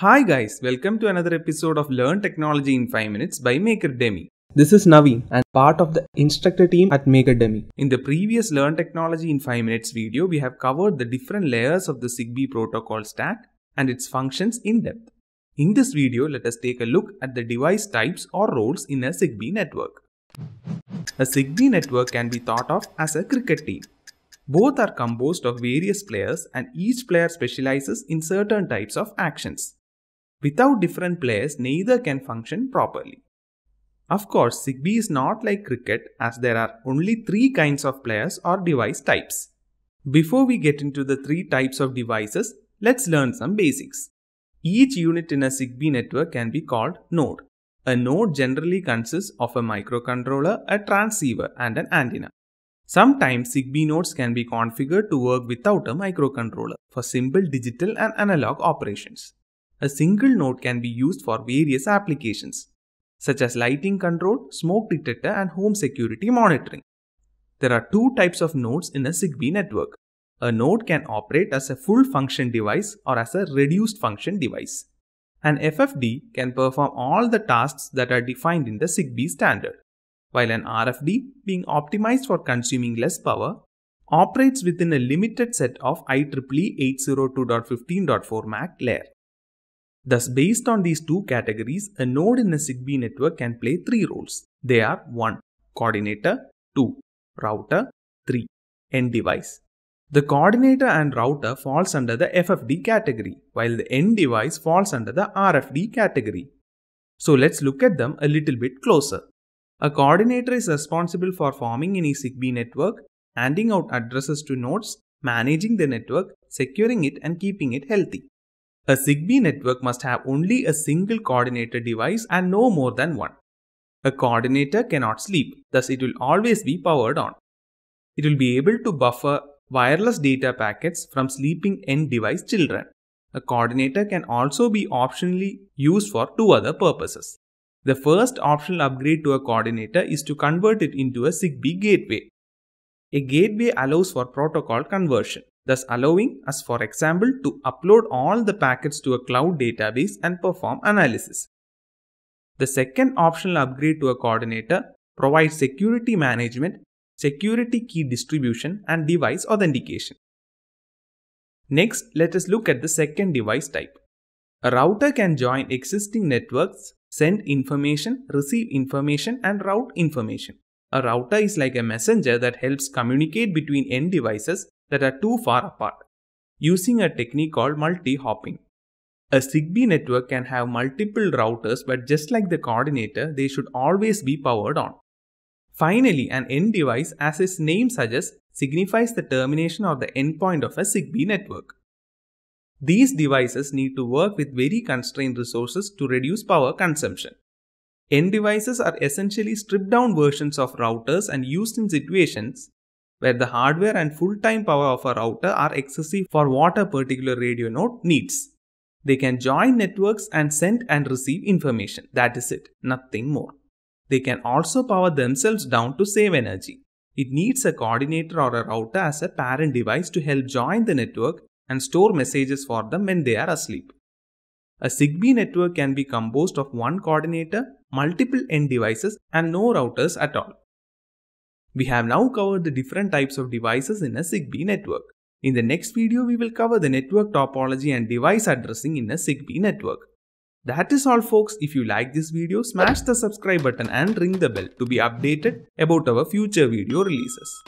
Hi guys, welcome to another episode of Learn Technology in 5 Minutes by Makerdemy. This is Naveen and part of the instructor team at Makerdemy. In the previous Learn Technology in 5 Minutes video, we have covered the different layers of the ZigBee protocol stack and its functions in depth. In this video, let us take a look at the device types or roles in a ZigBee network. A ZigBee network can be thought of as a cricket team. Both are composed of various players and each player specializes in certain types of actions. Without different players, neither can function properly. Of course, ZigBee is not like cricket as there are only three kinds of players or device types. Before we get into the three types of devices, let's learn some basics. Each unit in a ZigBee network can be called node. A node generally consists of a microcontroller, a transceiver, and an antenna. Sometimes ZigBee nodes can be configured to work without a microcontroller for simple digital and analog operations. A single node can be used for various applications such as lighting control, smoke detector, and home security monitoring. There are two types of nodes in a ZigBee network. A node can operate as a full function device or as a reduced function device. An FFD can perform all the tasks that are defined in the ZigBee standard while an RFD, being optimized for consuming less power, operates within a limited set of IEEE 802.15.4 MAC layer. Thus, based on these two categories, a node in a ZigBee network can play three roles. They are 1. Coordinator 2. Router 3. End device. The coordinator and router falls under the FFD category, while the end device falls under the RFD category. So let's look at them a little bit closer. A coordinator is responsible for forming any ZigBee network, handing out addresses to nodes, managing the network, securing it and keeping it healthy. A ZigBee network must have only a single coordinator device and no more than one. A coordinator cannot sleep, thus it will always be powered on. It will be able to buffer wireless data packets from sleeping end device children. A coordinator can also be optionally used for two other purposes. The first optional upgrade to a coordinator is to convert it into a ZigBee gateway. A gateway allows for protocol conversion, thus allowing us, for example, to upload all the packets to a cloud database and perform analysis. The second optional upgrade to a coordinator provides security management, security key distribution, and device authentication. Next, let us look at the second device type. A router can join existing networks send information, receive information, and route information. A router is like a messenger that helps communicate between end devices that are too far apart, using a technique called multi hopping. A ZigBee network can have multiple routers, but just like the coordinator, they should always be powered on. Finally, an end device, as its name suggests, signifies the termination or the endpoint of a ZigBee network. These devices need to work with very constrained resources to reduce power consumption. End devices are essentially stripped down versions of routers and used in situations where the hardware and full-time power of a router are excessive for what a particular radio node needs. They can join networks and send and receive information. That is it, nothing more. They can also power themselves down to save energy. It needs a coordinator or a router as a parent device to help join the network and store messages for them when they are asleep. A ZigBee network can be composed of one coordinator, multiple end devices, and no routers at all. We have now covered the different types of devices in a ZigBee network. In the next video, we will cover the network topology and device addressing in a ZigBee network. That is all folks. If you like this video, smash the subscribe button and ring the bell to be updated about our future video releases.